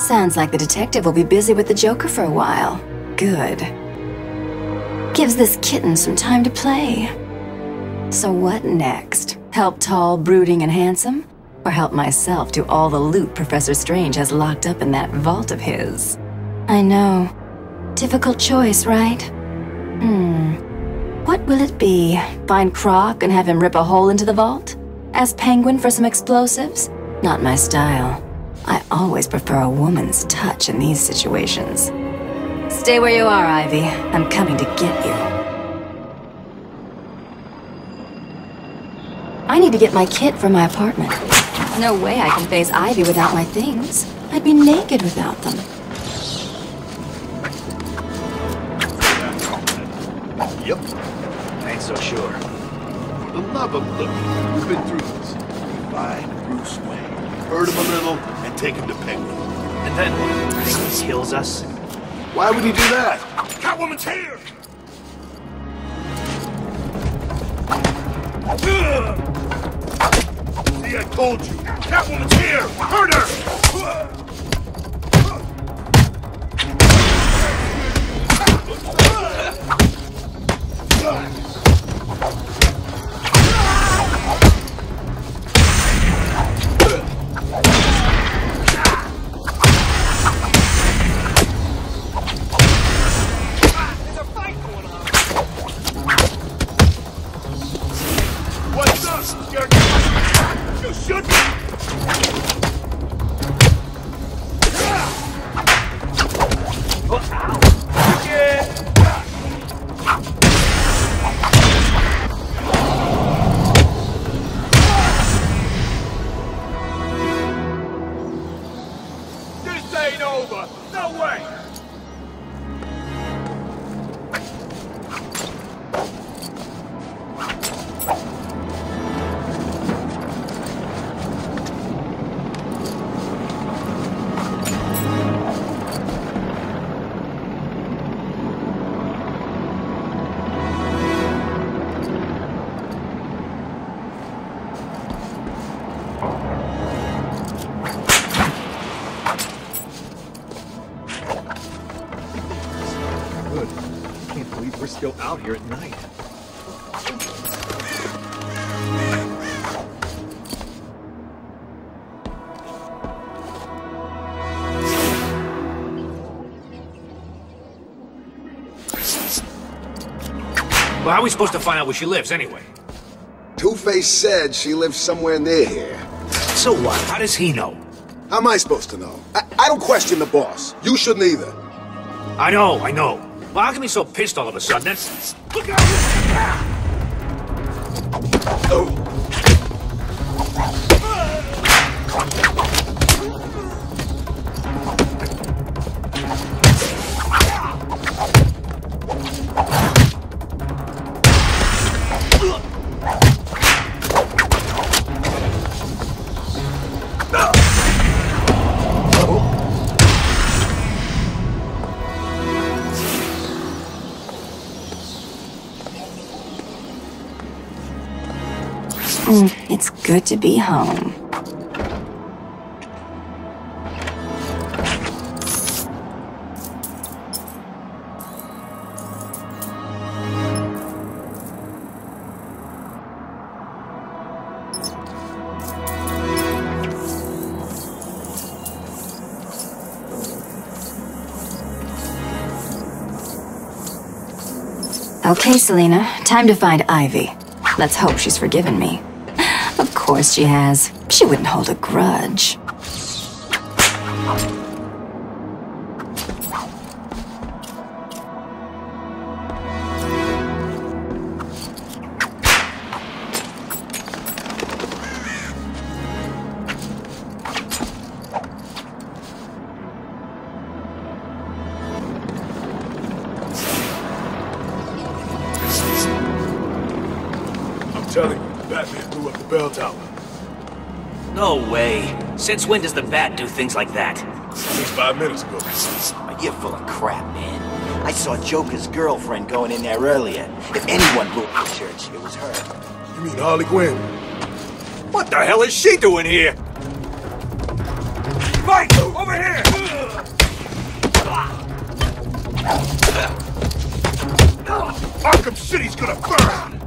Sounds like the detective will be busy with the Joker for a while. Good. Gives this kitten some time to play. So what next? Help tall, brooding, and handsome? Or help myself to all the loot Professor Strange has locked up in that vault of his? I know. Difficult choice, right? Hmm. What will it be? Find Croc and have him rip a hole into the vault? Ask Penguin for some explosives? Not my style. I always prefer a woman's touch in these situations. Stay where you are, Ivy. I'm coming to get you. I need to get my kit from my apartment. No way I can face Ivy without my things. I'd be naked without them. Yep. Ain't so sure. For the love of look, we've been through this. Find Bruce Wayne, hurt him a little, and take him to Penguin. And then he kills us? Why would he do that? Catwoman's here! See, I told you. Catwoman's here! Hurt out here at night. Well, how are we supposed to find out where she lives, anyway? Two-Face said she lives somewhere near here. So what? How does he know? How am I supposed to know? I, I don't question the boss. You shouldn't either. I know, I know. Well, how we be so pissed all of a sudden? That's... Look out! Oh. Mm, it's good to be home. Okay, Selina, time to find Ivy. Let's hope she's forgiven me. Course she has. She wouldn't hold a grudge. I'm telling you, Batman blew up the bell tower. No way. Since when does the Bat do things like that? Since five minutes ago. You're full of crap, man. I saw Joker's girlfriend going in there earlier. If anyone blew up church, it was her. You mean Harley Quinn? What the hell is she doing here? Mike, over here! Arkham City's gonna burn!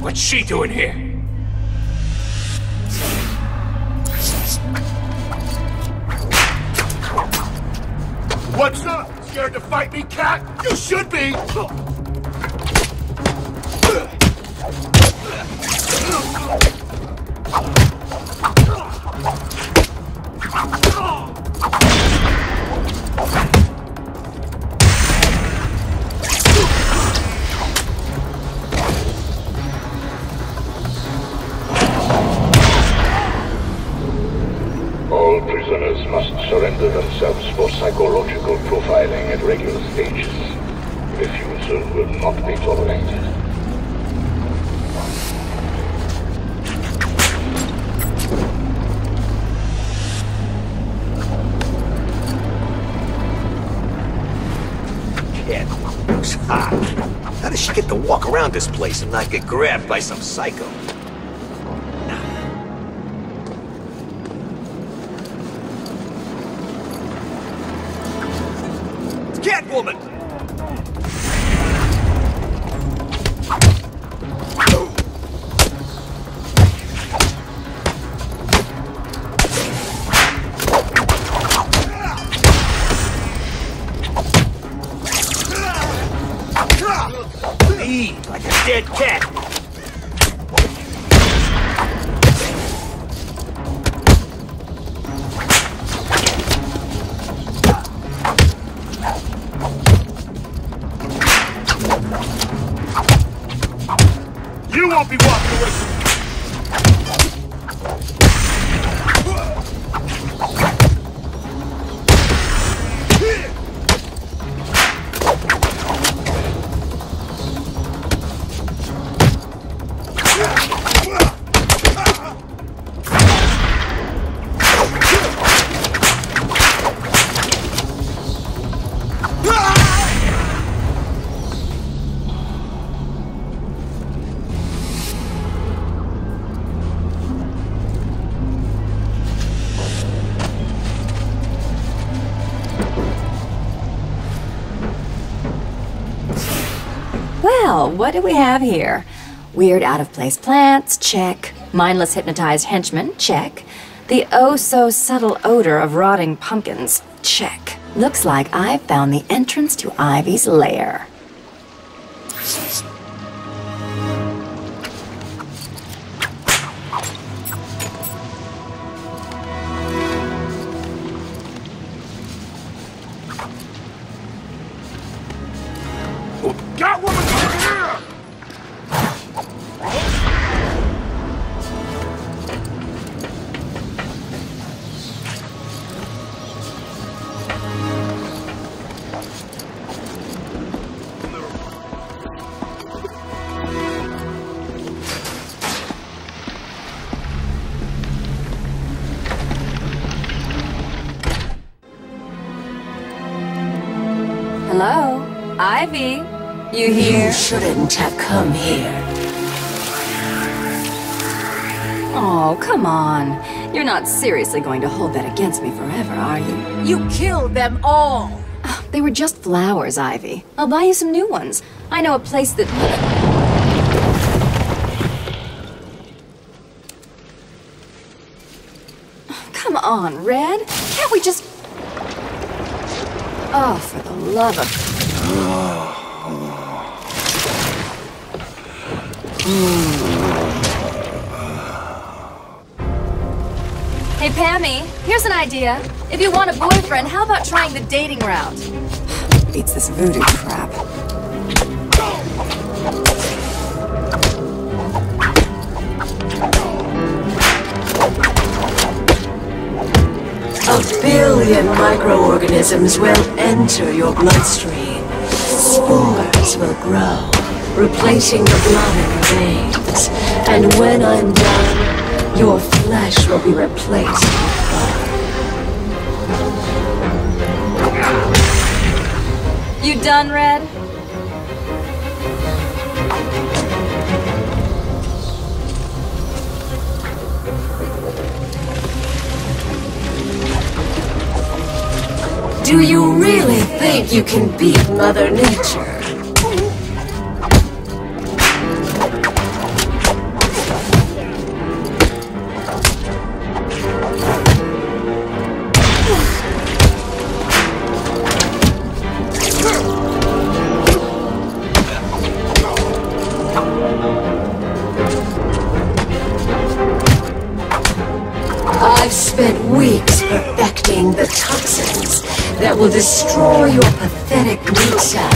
What's she doing here? What's up? Scared to fight me, cat? You should be! For psychological profiling at regular stages. Refusal will not be tolerated. Hot. How does she get to walk around this place and not get grabbed by some psycho? It's Well, what do we have here? Weird out of place plants, check. Mindless hypnotized henchmen, check. The oh so subtle odor of rotting pumpkins, check. Looks like I've found the entrance to Ivy's lair. Hello? Ivy? You here? You shouldn't have come here. Oh, come on. You're not seriously going to hold that against me forever, are you? You killed them all. Ah, they were just flowers, Ivy. I'll buy you some new ones. I know a place that... Come on, Red. Can't we just... Oh, for the love of... Hey, Pammy, here's an idea. If you want a boyfriend, how about trying the dating route? Beats this voodoo crap. Billion microorganisms will enter your bloodstream. Spores will grow, replacing the blood your veins. And when I'm done, your flesh will be replaced with blood. You done, Red? Do you really think you can beat Mother Nature? Destroy your pathetic sack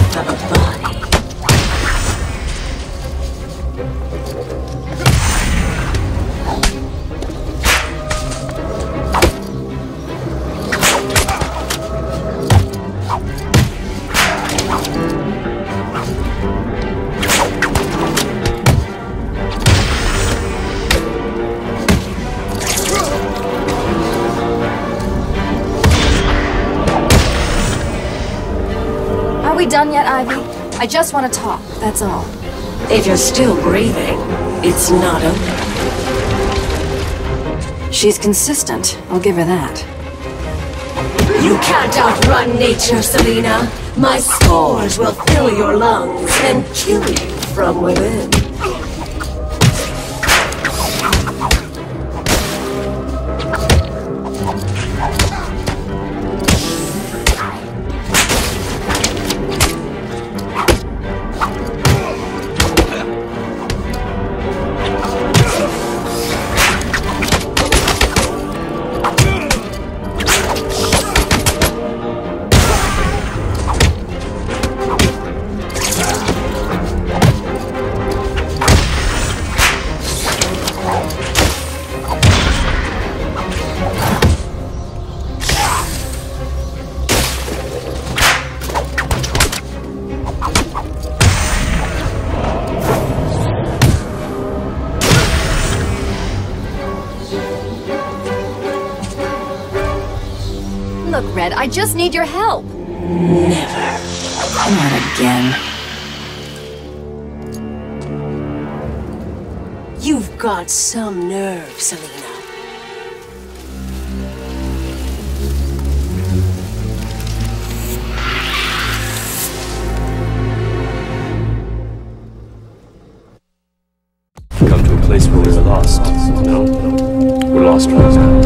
Are we done yet, Ivy? I just want to talk, that's all. If you're still breathing, it's not over. She's consistent, I'll give her that. You can't outrun nature, Selina. My spores will fill your lungs and kill you from within. Look, Red, I just need your help. Never. Not again. You've got some nerve, Selina. Come to a place where we were lost. No, we're lost right now.